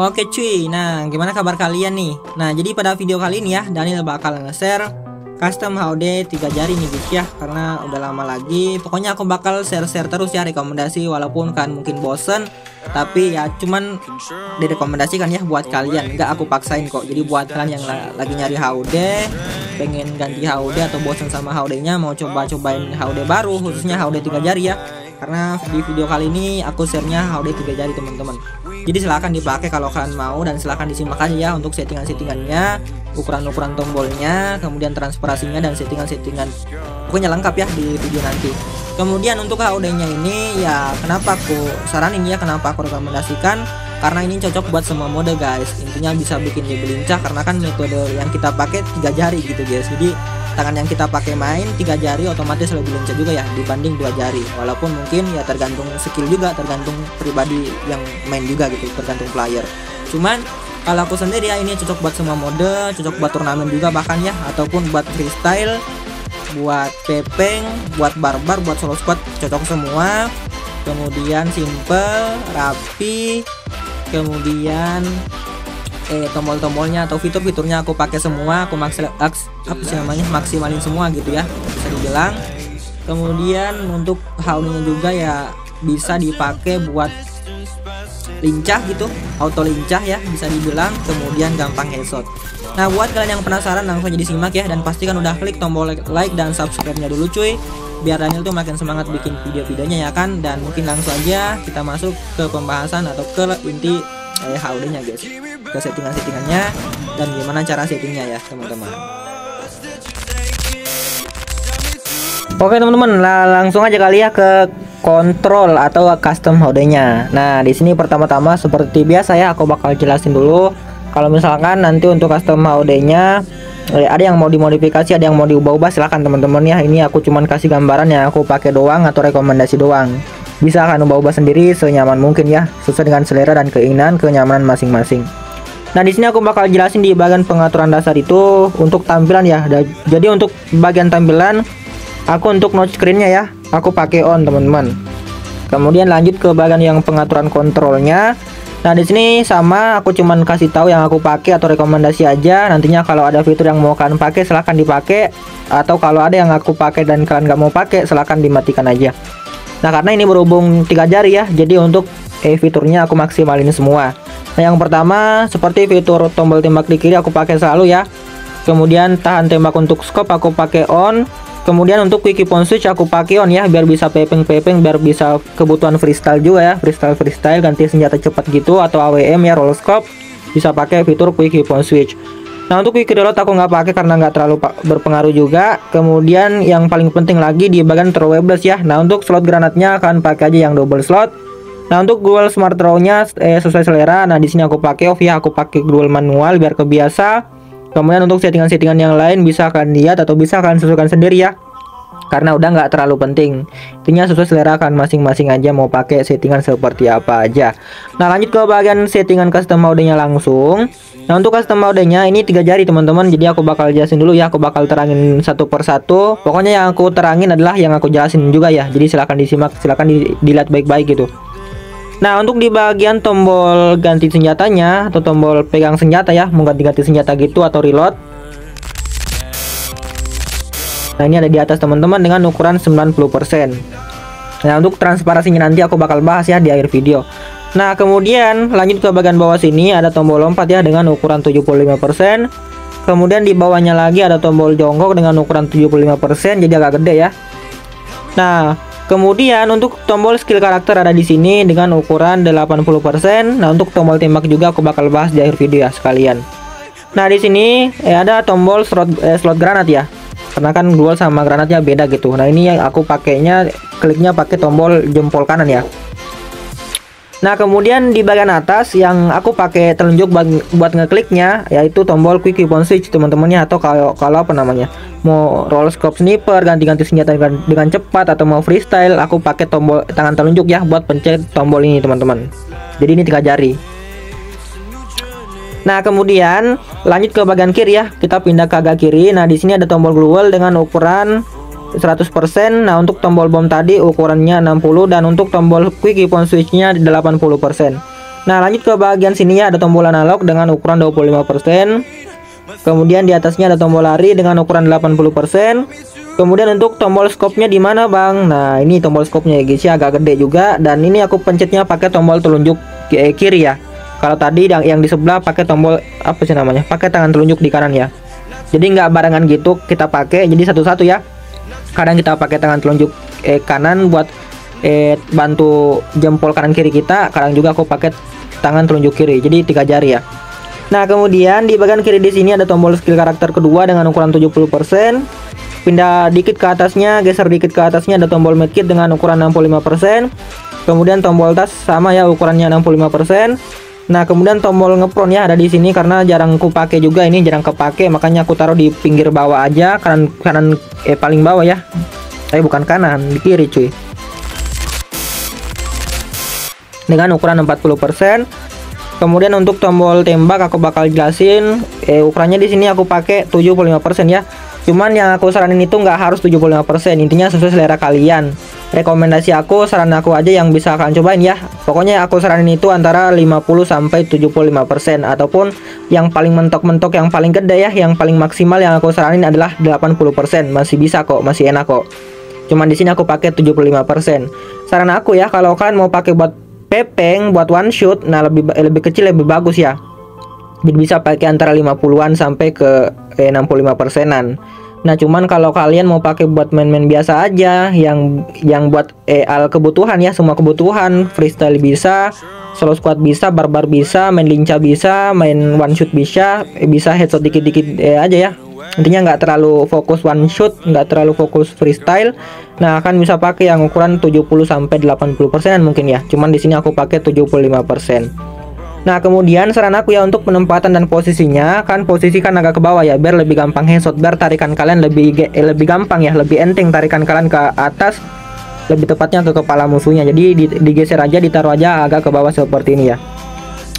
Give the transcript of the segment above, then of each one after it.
Oke cuy, nah gimana kabar kalian nih? Nah jadi pada video kali ini ya Daniel bakal nge-share custom HUD 3 jari nih guys ya. Karena udah lama lagi. Pokoknya aku bakal share-share terus ya rekomendasi Walaupun kan mungkin bosen. Tapi ya cuman direkomendasikan ya buat kalian. Nggak aku paksain kok. Jadi buat kalian yang lagi nyari HUD Pengen ganti HUD atau bosen sama HUD nya Mau coba-cobain HUD baru Khususnya HUD 3 jari ya. Karena di video kali ini aku share-nya HUD 3 jari teman-teman jadi silahkan dipakai kalau kalian mau dan silahkan disimak aja ya untuk settingan-settingannya ukuran-ukuran tombolnya kemudian transparansinya dan settingan-settingan pokoknya lengkap ya di video nanti. Kemudian untuk HUD nya ini ya kenapa aku saranin ya kenapa aku rekomendasikan? Karena ini cocok buat semua mode guys. Intinya bisa bikin dia lincah karena kan metode yang kita pakai tiga jari gitu guys. Jadi tangan yang kita pakai main tiga jari otomatis lebih lincah juga ya dibanding dua jari. Walaupun mungkin ya tergantung skill juga tergantung pribadi yang main juga gitu tergantung player. Cuman kalau aku sendiri ya ini cocok buat semua mode cocok buat turnamen juga bahkan ya ataupun buat freestyle buat pepeng buat barbar buat solo squad cocok semua. Kemudian simple rapi kemudian eh tombol-tombolnya atau fitur-fiturnya aku pakai semua aku maksil apa sih namanya maksimalin semua gitu ya bisa dibilang. Kemudian untuk haulnya juga ya bisa dipakai buat lincah gitu auto lincah ya bisa dibilang kemudian gampang headshot nah buat kalian yang penasaran langsung aja disimak ya dan pastikan udah klik tombol like dan subscribe nya dulu cuy biar Daniel tuh makin semangat bikin video-videonya ya kan dan mungkin langsung aja kita masuk ke pembahasan atau ke inti eh, HUD nya guys ke settingan-settingannya dan gimana cara settingnya ya teman-teman Oke teman-teman, langsung aja kali ya ke kontrol atau custom HUD-nya. Nah, di sini pertama-tama seperti biasa ya aku bakal jelasin dulu. Kalau misalkan nanti untuk custom HUD-nya eh, ada yang mau dimodifikasi, ada yang mau diubah-ubah silahkan teman-teman ya. Ini aku cuman kasih gambaran yang aku pakai doang atau rekomendasi doang. Bisa kan ubah-ubah sendiri senyaman mungkin ya, sesuai dengan selera dan keinginan kenyamanan masing-masing. Nah, di sini aku bakal jelasin di bagian pengaturan dasar itu untuk tampilan ya. Jadi untuk bagian tampilan aku untuk note screennya ya, aku pakai on teman-teman. Kemudian lanjut ke bagian yang pengaturan kontrolnya. Nah, di sini sama aku cuman kasih tahu yang aku pakai atau rekomendasi aja. Nantinya kalau ada fitur yang mau kalian pakai silahkan dipakai atau kalau ada yang aku pakai dan kalian nggak mau pakai silahkan dimatikan aja. Nah karena ini berhubung tiga jari ya jadi untuk eh, fiturnya aku maksimalin semua. Nah yang pertama seperti fitur tombol tembak di kiri aku pakai selalu ya. Kemudian tahan tembak untuk scope aku pakai on. Kemudian untuk quick on switch aku pakai on ya biar bisa pepeng-pepeng biar bisa kebutuhan freestyle juga ya. Freestyle freestyle ganti senjata cepat gitu atau AWM ya roll scope. Bisa pakai fitur quick on switch Nah untuk quick reload aku nggak pakai karena nggak terlalu berpengaruh juga. Kemudian yang paling penting lagi di bagian throwables ya. Nah untuk slot granatnya akan pakai aja yang double slot. Nah untuk dual smart throw-nya eh, sesuai selera. Nah di sini aku pakai off ya, aku pakai dual manual biar kebiasa. Kemudian untuk settingan-settingan yang lain bisa kalian lihat atau bisa kalian sesuaikan sendiri ya karena udah nggak terlalu penting intinya sesuai selera kan masing-masing aja mau pakai settingan seperti apa aja nah lanjut ke bagian settingan custom mode-nya langsung nah untuk custom mode-nya ini tiga jari teman-teman. Jadi aku bakal jelasin dulu ya. Aku bakal terangin satu persatu pokoknya yang aku terangin adalah yang aku jelasin juga ya. Jadi silahkan disimak silahkan dilihat baik-baik gitu. Nah untuk di bagian tombol ganti senjatanya atau tombol pegang senjata ya mengganti-ganti senjata gitu atau reload. Nah ini ada di atas teman-teman dengan ukuran 90% Nah untuk transparansinya nanti aku bakal bahas ya di akhir video Nah kemudian lanjut ke bagian bawah sini ada tombol lompat ya dengan ukuran 75% Kemudian di bawahnya lagi ada tombol jongkok dengan ukuran 75% jadi agak gede ya. Nah Kemudian untuk tombol skill karakter ada di sini dengan ukuran 80%. Nah, untuk tombol tembak juga aku bakal bahas di akhir video ya sekalian. Nah, di sini eh, ada tombol slot eh, slot granat ya. Karena kan dual sama granatnya beda gitu. Nah ini yang aku pakainya kliknya pakai tombol jempol kanan ya Nah kemudian di bagian atas yang aku pakai telunjuk buat ngekliknya yaitu tombol quick weapon switch teman-temannya atau kalau kalau apa namanya mau roll scope sniper ganti-ganti senjata dengan, dengan cepat atau mau freestyle aku pakai tombol tangan telunjuk ya buat pencet tombol ini teman-teman jadi ini tiga jari Nah, kemudian lanjut ke bagian kiri ya. Kita pindah ke agak kiri. Nah, di sini ada tombol global dengan ukuran 100%. Nah, untuk tombol bom tadi ukurannya 60 dan untuk tombol quick weapon switch-nya 80%. Nah lanjut ke bagian sini ya ada tombol analog dengan ukuran 25% Kemudian di atasnya ada tombol lari dengan ukuran 80% Kemudian untuk tombol skopnya di mana bang? Nah ini tombol skopnya ya guys ya agak gede juga Dan ini aku pencetnya pakai tombol telunjuk kiri ya Kalau tadi yang, yang di sebelah pakai tombol apa sih namanya? Pakai tangan telunjuk di kanan ya Jadi nggak barengan gitu kita pakai jadi satu-satu ya Kadang kita pakai tangan telunjuk eh, kanan buat eh bantu jempol kanan kiri kita kadang juga aku pakai tangan telunjuk kiri. Jadi tiga jari ya. Nah kemudian di bagian kiri di sini ada tombol skill karakter kedua dengan ukuran 70% pindah dikit ke atasnya geser dikit ke atasnya ada tombol medkit dengan ukuran 65% kemudian tombol tas sama ya ukurannya 65% Nah, kemudian tombol ngepron ya ada di sini karena jarang ku pakai juga ini jarang kepake makanya aku taruh di pinggir bawah aja kanan kanan eh paling bawah ya. Tapi bukan kanan, di kiri cuy dengan ukuran 40%. Kemudian untuk tombol tembak aku bakal jelasin eh ukurannya di sini aku pakai 75% ya. Cuman yang aku saranin itu nggak harus 75%, intinya sesuai selera kalian. Rekomendasi aku, saran aku aja yang bisa kalian cobain ya. Pokoknya aku saranin itu antara 50 sampai 75% ataupun yang paling mentok-mentok yang paling gede ya, yang paling maksimal yang aku saranin adalah 80%. Masih bisa kok, masih enak kok. Cuman di sini aku pakai 75%. Saran aku ya kalau kalian mau pakai buat Pepeng buat one shot nah lebih lebih kecil lebih bagus ya. Bisa pakai antara 50-an sampai ke eh, 65 persenan. Nah, cuman kalau kalian mau pakai buat main-main biasa aja yang yang buat eh, al kebutuhan ya, semua kebutuhan, freestyle bisa, solo squad bisa, barbar bisa, main lincah bisa, main one shot bisa, eh, bisa headshot dikit-dikit eh, aja ya. Intinya nggak terlalu fokus one shot nggak terlalu fokus freestyle. Nah akan bisa pakai yang ukuran 70 sampai 80 persen mungkin ya. Cuman di sini aku pakai 75 persen Nah kemudian saran aku ya untuk penempatan dan posisinya kan posisi kan agak ke bawah ya biar lebih gampang headshot biar tarikan kalian lebih eh, lebih gampang ya lebih enteng tarikan kalian ke atas lebih tepatnya ke kepala musuhnya. Jadi digeser aja ditaruh aja agak ke bawah seperti ini ya.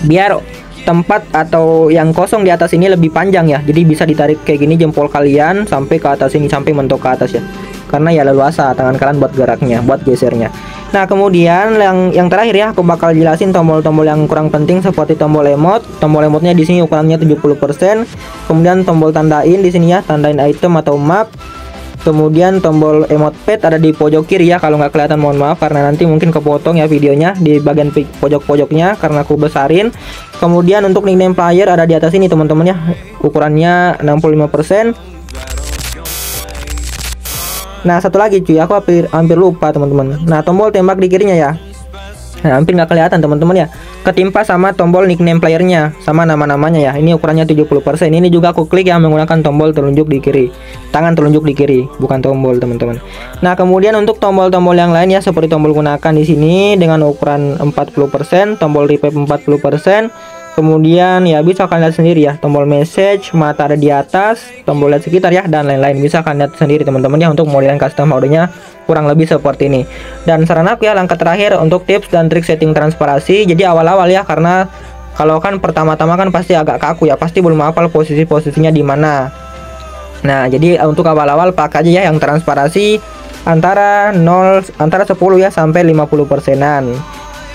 Biar tempat atau yang kosong di atas ini lebih panjang ya jadi bisa ditarik kayak gini jempol kalian sampai ke atas ini sampai mentok ke atas ya. Karena ya leluasa tangan kalian buat geraknya buat gesernya nah kemudian yang yang terakhir ya aku bakal jelasin tombol-tombol yang kurang penting seperti tombol emot. Tombol emotnya di sini ukurannya 70% kemudian tombol tandain di sini ya tandain item atau map. Kemudian tombol emot pet ada di pojok kiri ya kalau nggak kelihatan mohon maaf karena nanti mungkin kepotong ya videonya di bagian pojok-pojoknya karena aku besarin. Kemudian untuk nickname player ada di atas ini teman-teman ya ukurannya 65% nah satu lagi cuy aku hampir hampir lupa teman-teman nah tombol tembak di kirinya ya Nah, hampir nggak kelihatan teman-teman ya. Ketimpa sama tombol nickname playernya, sama nama-namanya ya. Ini ukurannya 70%. Ini juga aku klik yang menggunakan tombol telunjuk di kiri. Tangan telunjuk di kiri, bukan tombol teman-teman. Nah, kemudian untuk tombol-tombol yang lain ya seperti tombol gunakan di sini dengan ukuran 40%, tombol revive 40%, kemudian ya bisa kalian lihat sendiri ya tombol message mata ada di atas tombol lihat sekitar ya dan lain-lain. Bisa kalian lihat sendiri teman-teman ya untuk modelan custom audionya kurang lebih seperti ini. Dan saran aku ya langkah terakhir untuk tips dan trik setting transparasi jadi awal-awal ya karena kalau kan pertama-tama kan pasti agak kaku ya pasti belum hafal posisi-posisinya di mana. Nah jadi untuk awal-awal pakai aja ya yang transparasi antara 0 antara 10 ya sampai 50 persenan.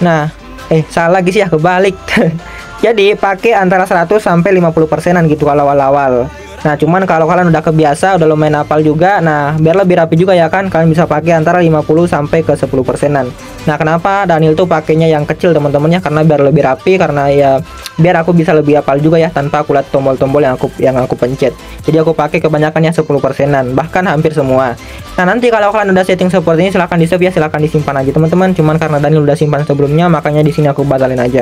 Nah eh salah lagi sih ya kebalik Jadi pakai antara 100 sampai 50 persenan gitu kalau awal-awal. Nah, cuman kalau kalian udah kebiasa, udah lumayan hafal juga, nah biar lebih rapi juga ya kan, kalian bisa pakai antara 50 sampai ke 10 persenan. Nah, kenapa Daniel tuh pakainya yang kecil teman-temannya karena biar lebih rapi karena ya biar aku bisa lebih hafal juga ya tanpa aku lihat tombol-tombol yang aku yang aku pencet. Jadi aku pakai kebanyakannya 10 persenan, bahkan hampir semua. Nah, nanti kalau kalian udah setting seperti ini silahkan di save ya, silahkan disimpan aja teman-teman. Cuman karena Daniel udah simpan sebelumnya, makanya di sini aku batalin aja.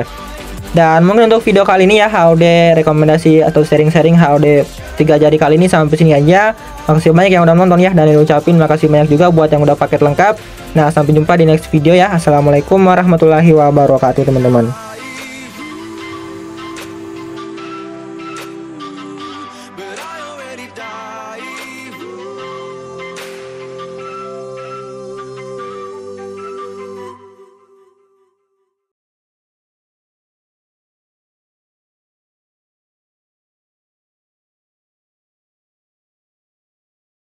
Dan mungkin untuk video kali ini ya HOD rekomendasi atau sharing-sharing HOD tiga jari kali ini sampai sini aja. Makasih banyak yang udah nonton ya dan ucapin makasih banyak juga buat yang udah paket lengkap. Nah, sampai jumpa di next video ya. Assalamualaikum warahmatullahi wabarakatuh teman-teman.